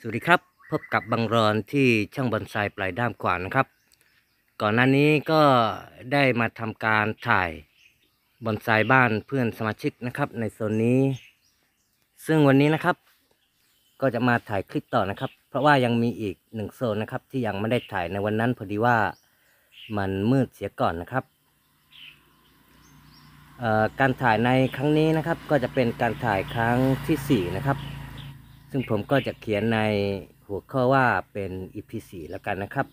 สวัสดีครับ พบกับบังรอนที่ช่างบอนไซปลายด้ามขวานนะครับ ก่อนหน้านี้ก็ได้มาทำการถ่ายบอนไซบ้านเพื่อนสมาชิกนะครับ ในโซนนี้ ซึ่งวันนี้นะครับ ก็จะมาถ่ายคลิปต่อนะครับ เพราะว่ายังมีอีกหนึ่งโซนนะครับ ที่ยังไม่ได้ถ่ายในวันนั้นพอดีว่ามันมืดเสียก่อนนะครับการถ่ายในครั้งนี้นะครับ ก็จะเป็นการถ่ายครั้งที่สี่นะครับ ซึ่งผมก็จะเขียนในหัวข้อว่าเป็น EP 4แล้วกันนะครับ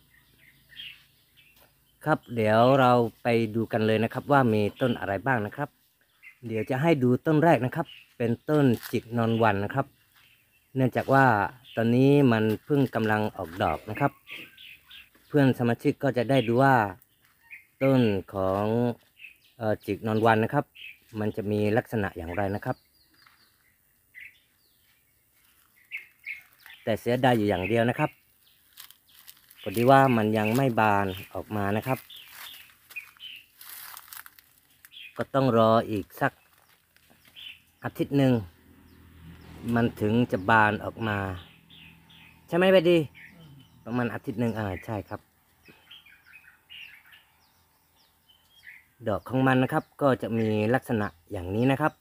ครับเดี๋ยวเราไปดูกันเลยนะครับว่ามีต้นอะไรบ้างนะครับ เดี๋ยวจะให้ดูต้นแรกนะครับ เป็นต้นจิกนอนวันนะครับ เนื่องจากว่าตอนนี้มันเพิ่งกำลังออกดอกนะครับ เพื่อนสมาชิกก็จะได้ดูว่า ต้นของเอ่อจิกนอนวันนะครับ มันจะมีลักษณะอย่างไรนะครับ แต่เสียดายอยู่อย่างเดียวนะครับพอดีว่ามันยังไม่บานออกมานะครับ ก็ต้องรออีกสักอาทิตย์หนึ่งมันถึงจะบานออกมา ใช่ไหมไปดีประมาณอาทิตย์หนึ่งอ่าใช่ครับ ดอกของมันนะครับก็จะมีลักษณะอย่างนี้นะครับ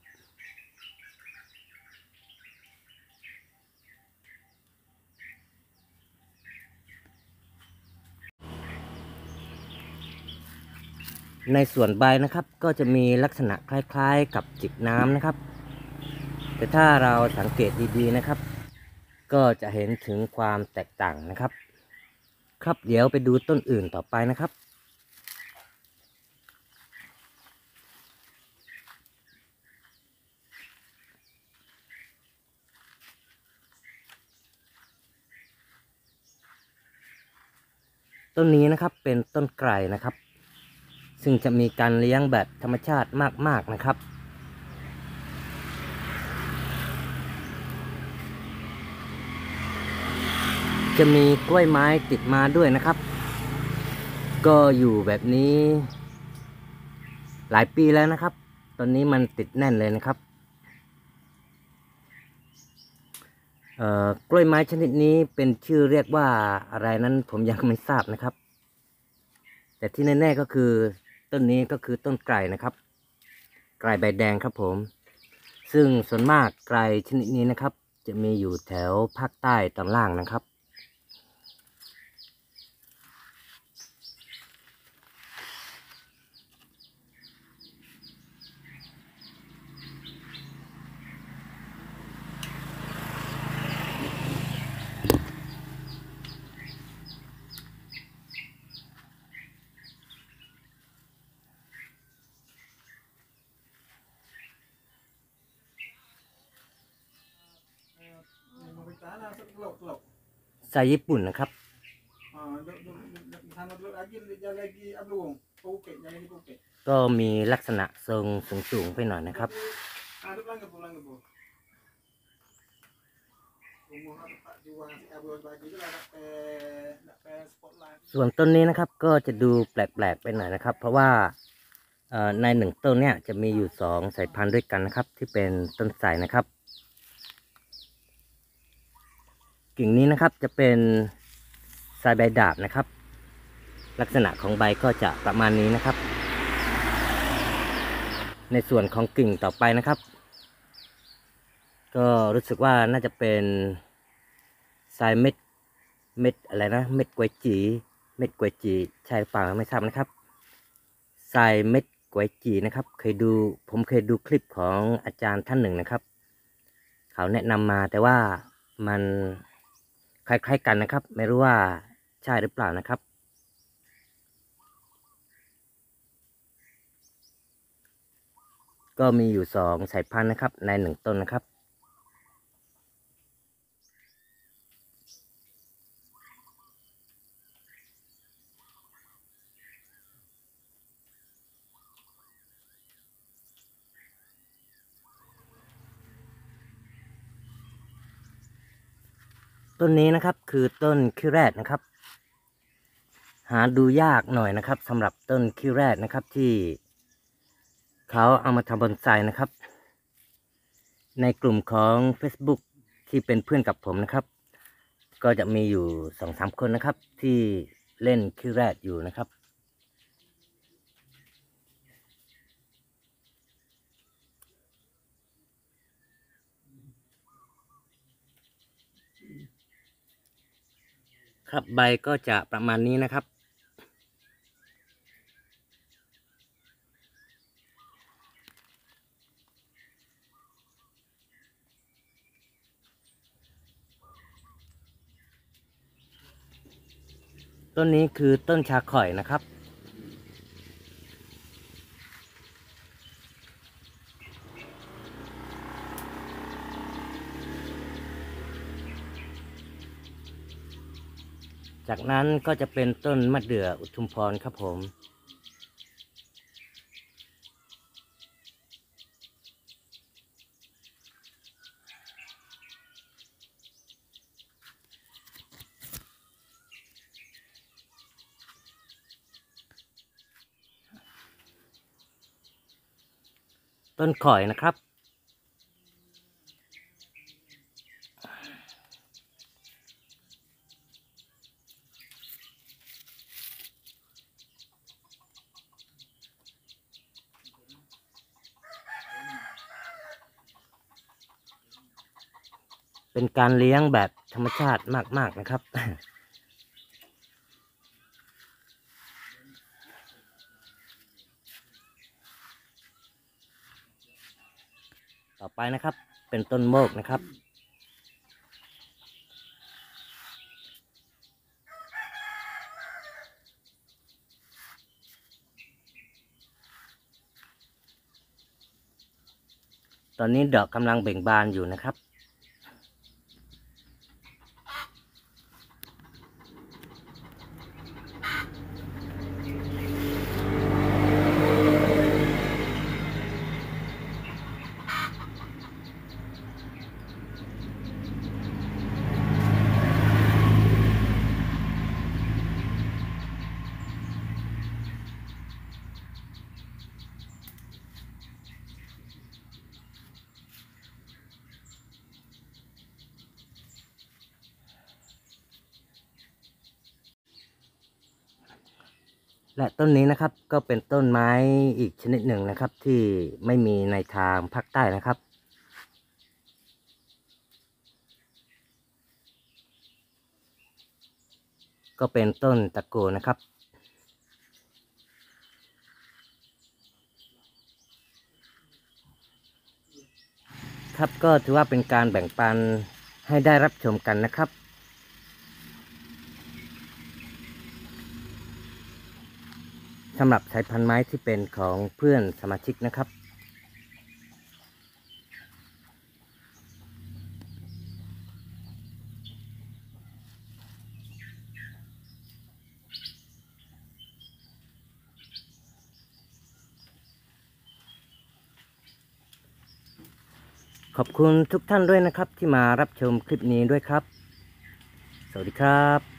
ในส่วนใบนะครับก็จะมีลักษณะคล้ายๆ กับจิกน้ำนะครับ แต่ถ้าเราสังเกตดีๆนะครับ ก็จะเห็นถึงความแตกต่างนะครับ ครับเดี๋ยวไปดูต้นอื่นต่อไปนะครับต้นนี้นะครับเป็นต้นไกรนะครับ ซึ่งจะมีการเลี้ยงแบบธรรมชาติมาก ๆ นะครับ จะมีกล้วยไม้ติดมาด้วยนะครับ ก็อยู่แบบนี้ หลายปีแล้วนะครับ ตอนนี้มันติดแน่นเลยนะครับเอ่อกล้วยไม้ชนิดนี้เป็นชื่อเรียกว่าอะไรนั้นผมยังไม่ทราบนะครับ แต่ที่แน่ๆก็คือ ต้นนี้ก็คือต้นไกรนะครับ ไกรใบแดงครับผม ซึ่งส่วนมากไกรชนิดนี้นะครับ จะมีอยู่แถวภาคใต้ตอนล่างนะครับ Sana kelok kelok. สายญี่ปุ่นนะครับ Ah, duk duk duk sana duk lagi dia lagi ablung. Pukit jangan di pukit. ก็มีลักษณะทรงสูงๆไปหน่อยนะครับ ส่วนต้นนี้นะครับก็จะดูแปลกๆไปหน่อยนะครับ เพราะว่าในหนึ่งต้นเนี่ยจะมีอยู่สองสายพันธุ์ด้วยกันนะครับ ที่เป็นต้นสายนะครับ กิ่งนี้นะครับจะเป็นสายใบดาบนะครับ ลักษณะของใบก็จะประมาณนี้นะครับ ในส่วนของกิ่งต่อไปนะครับ ก็รู้สึกว่าน่าจะเป็นสายเม็ดเม็ดอะไรนะ เม็ดกวยจี เม็ดกวยจีใช่หรือเปล่าไม่ทราบนะครับทรายเม็ดกวยจีนะครับ เคยดูผมเคยดูคลิปของอาจารย์ท่านหนึ่งนะครับ เขาแนะนำมาแต่ว่ามัน คล้ายๆกันนะครับ ไม่รู้ว่าใช่หรือเปล่านะครับ ก็มีอยู่สองสายพันธุ์นะครับ ในหนึ่งต้นนะครับ ต้นนี้นะครับคือต้นคิแรดนะครับ หาดูยากหน่อยนะครับสำหรับต้นคิแรดนะครับที่เขาเอามาทำบอนไซนะครับ ในกลุ่มของ Facebook ที่เป็นเพื่อนกับผมนะครับ ก็จะมีอยู่สองสามคนนะครับ ที่เล่นขี้แรดอยู่นะครับ ครับใบก็จะประมาณนี้นะครับ ต้นนี้คือต้นชาข่อยนะครับ จากนั้นก็จะเป็นต้นมะเดื่ออุทุมพรครับผม ต้นข่อยนะครับ เป็นการเลี้ยงแบบธรรมชาติมาก ๆ นะครับ ต่อไปนะครับ เป็นต้นโมกนะครับตอนนี้ดอกกำลังเบ่งบานอยู่นะครับ และต้นนี้นะครับก็เป็นต้นไม้อีกชนิดหนึ่งนะครับ ที่ไม่มีในทางภาคใต้นะครับ ก็เป็นต้นตะโกนะครับ ครับก็ถือว่าเป็นการแบ่งปันให้ได้รับชมกันนะครับำหรับสายพันธุ์ไม้ที่เป็นของเพื่อนสมาชิกนะครับ ขอบคุณทุกท่านด้วยนะครับที่มารับชมคลิปนี้ด้วยครับ สวัสดีครับ